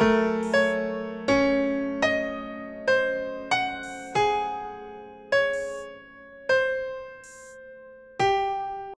Música